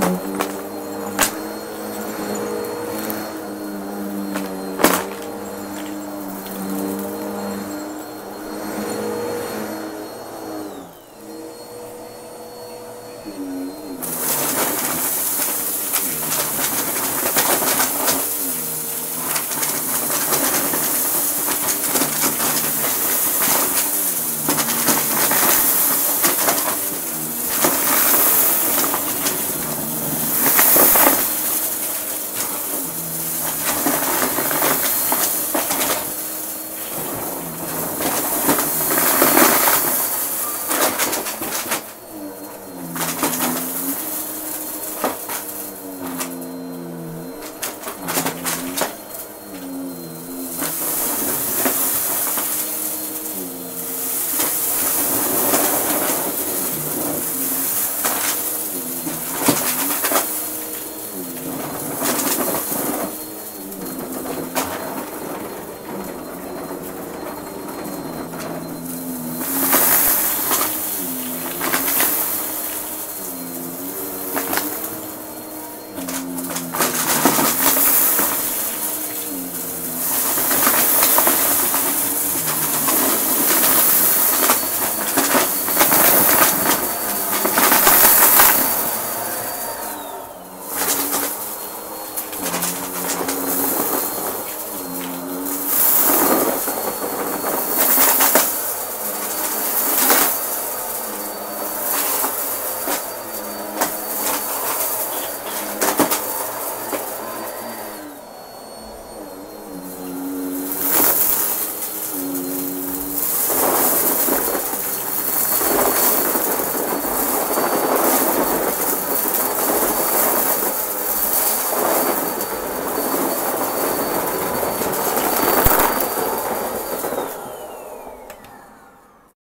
Mm-hmm.